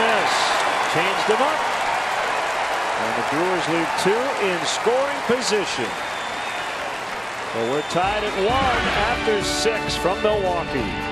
miss. Changed him up. And the Brewers leave two in scoring position. But we're tied at one after six from Milwaukee.